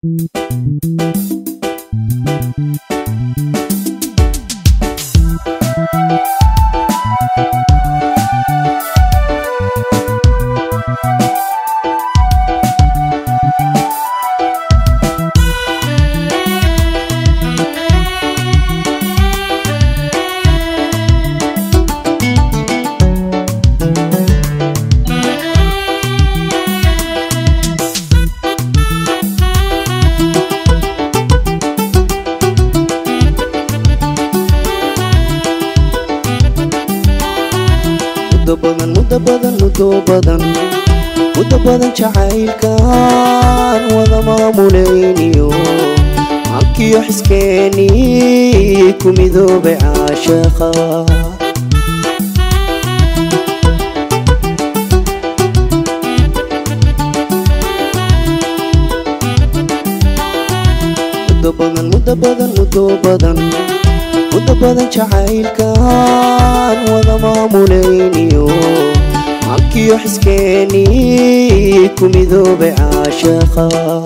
Música badan muddo badan muddo badan. Muddo badan jacaylkan wada maamulayniyo halkiyo xiskeeni ku midoobay caashaqa muddo badan muddo badan muddo badan وانت بدن شعيل كان وذا ما مولينيو عكي يحس كيني كومي ذوب عاشقا.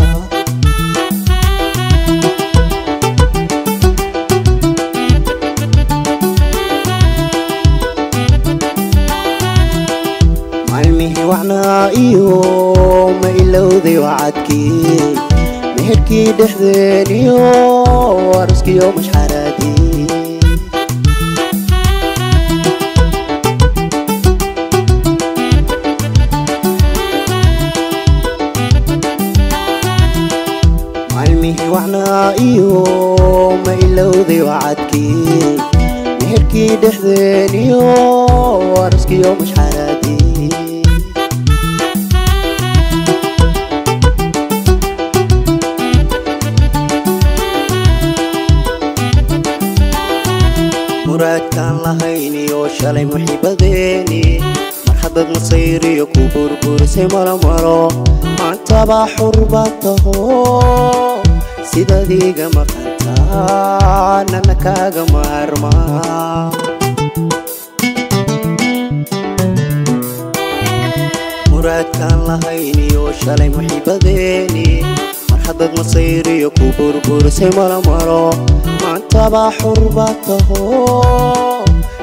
معلمي وعنا ايو ما إلا وذي وعدكي meherkii dhexdeeniyo araskiyo mashxaraadii maalmihii wacnaa iyo ma ilowday wacadkii meherkii dhexdeeniyo araskiyo mashxaraadii muraadkaan lahayn iyo shalay muxiibadeeni mar haddaad masayriyo ku burburisay malamalo maantabaa xur baad taho sidaad iiga maqantaa nana kaaga maarmaa muraadkaan lahayn iyo shalay muxiibadeeni mar haddaad masayriyo ku burburisay malamalo maantabaa xur baad taho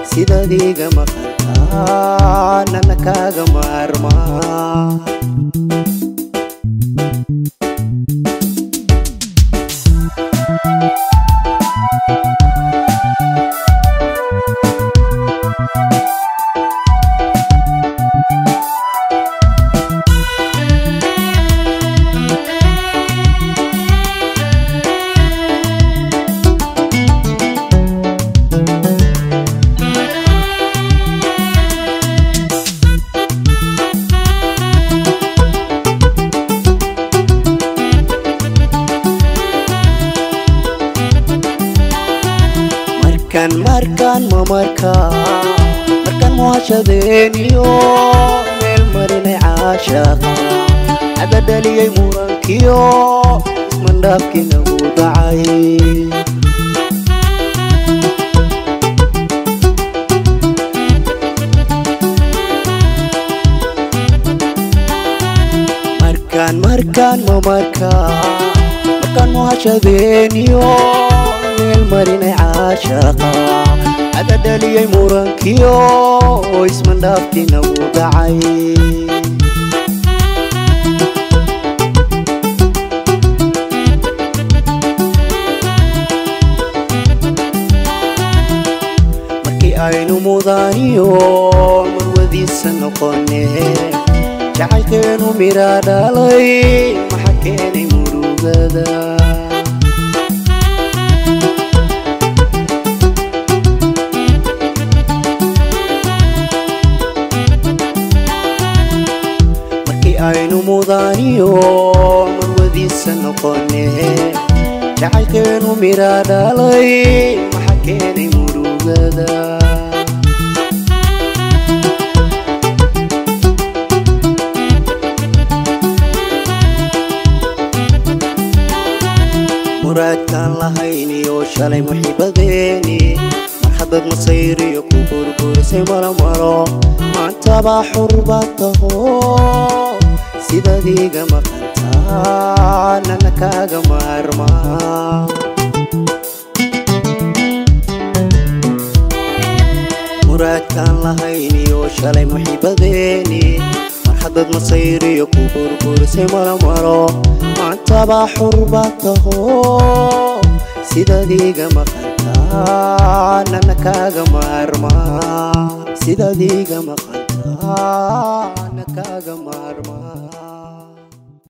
sidaad iiga maqantaa nana kaaga maarmaa مركان ما مركان مركان مو عشاذينيو ميل مريني عاشقا عدا دالي اي من اسمان دافكي نمو مركان مركان ما مركان مركان مو عشاذينيو ميل مريني شقا هذا دالي مركيو اسم دافتي نوقعي مركي عينو مضانيو مروذي سنقوني شعي كانو ميرا دالي محكيني مروغدان aynu mudaaniyo marwadiisa noqone jacaylkeenu mira dhalay maxa keenay murugada muraadkaan lahayn iyo shalay muxiibadeeni mar haddaad masayriyo ku burburisay malamalo maantabaa xur baad taho sidaad iiga maqantaa nana kaaga maarmaa muraadkaan lahayniyo shalay muxiibadeeni mar haddaad masayriyo ku burburisay malomalo maantabaa xurba taho sidaad iiga maqantaa nana kaaga maarmaa sidaad iiga maqantaa nana kaaga maarmaa